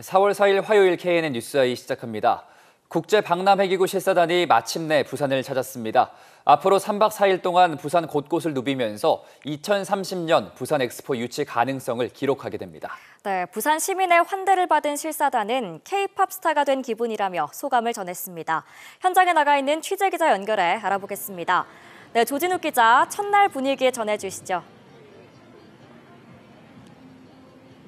4월 4일 화요일 KNN 뉴스아이 시작합니다. 국제 박람회기구 실사단이 마침내 부산을 찾았습니다. 앞으로 3박 4일 동안 부산 곳곳을 누비면서 2030년 부산 엑스포 유치 가능성을 기록하게 됩니다. 네, 부산 시민의 환대를 받은 실사단은 K-팝 스타가 된 기분이라며 소감을 전했습니다. 현장에 나가 있는 취재 기자 연결해 알아보겠습니다. 네, 조진욱 기자, 첫날 분위기 전해 주시죠.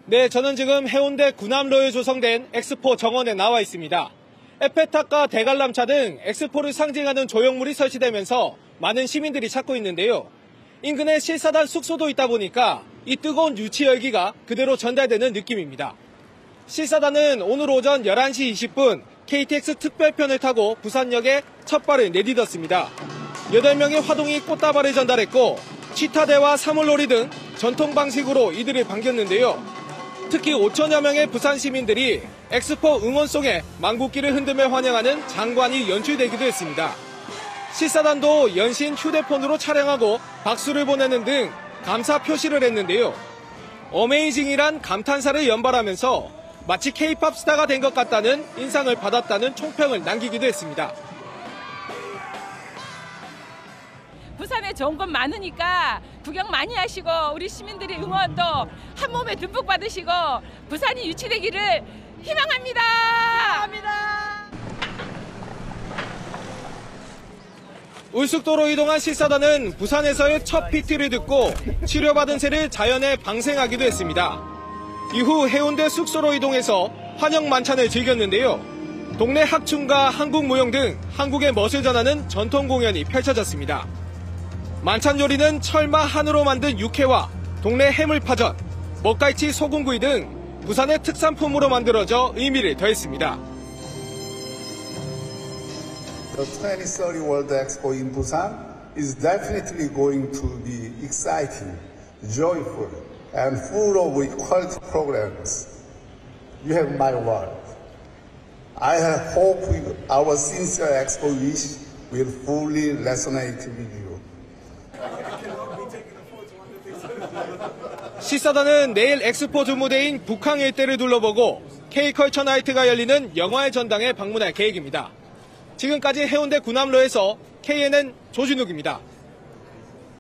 네, 저는 지금 해운대 구남로에 조성된 엑스포 정원에 나와 있습니다. 에페탑과 대관람차 등 엑스포를 상징하는 조형물이 설치되면서 많은 시민들이 찾고 있는데요. 인근에 실사단 숙소도 있다 보니까 이 뜨거운 유치 열기가 그대로 전달되는 느낌입니다. 실사단은 오늘 오전 11시 20분 KTX 특별편을 타고 부산역에 첫 발을 내딛었습니다. 8명의 화동이 꽃다발을 전달했고 치타대와 사물놀이 등 전통 방식으로 이들을 반겼는데요. 특히 5천여 명의 부산 시민들이 엑스포 응원송에 망국기를 흔들며 환영하는 장관이 연출되기도 했습니다. 실사단도 연신 휴대폰으로 촬영하고 박수를 보내는 등 감사 표시를 했는데요. 어메이징이란 감탄사를 연발하면서 마치 케이팝 스타가 된 것 같다는 인상을 받았다는 총평을 남기기도 했습니다. 부산에 좋은 곳 많으니까 구경 많이 하시고 우리 시민들이 응원도 한 몸에 듬뿍 받으시고 부산이 유치되기를 희망합니다. 희망합니다. 울숙도로 이동한 실사단은 부산에서의 첫 PT를 듣고 치료받은 새를 자연에 방생하기도 했습니다. 이후 해운대 숙소로 이동해서 환영 만찬을 즐겼는데요. 동네 학춤과 한국 무용 등 한국의 멋을 전하는 전통 공연이 펼쳐졌습니다. 만찬 요리는 철마 한우로 만든 육회와 동네 해물파전, 먹갈치 소금구이 등 부산의 특산품으로 만들어져 의미를 더했습니다. The 2030 World Expo in Busan is definitely going to be exciting, joyful, and full of quality programs. You have my word. I hope our sincere expo wish will fully resonate with you. 시사단은 내일 엑스포 주무대인 북항 일대를 둘러보고 K컬처 나이트가 열리는 영화의 전당에 방문할 계획입니다. 지금까지 해운대 구남로에서 KNN 조진욱입니다.